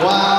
Wow.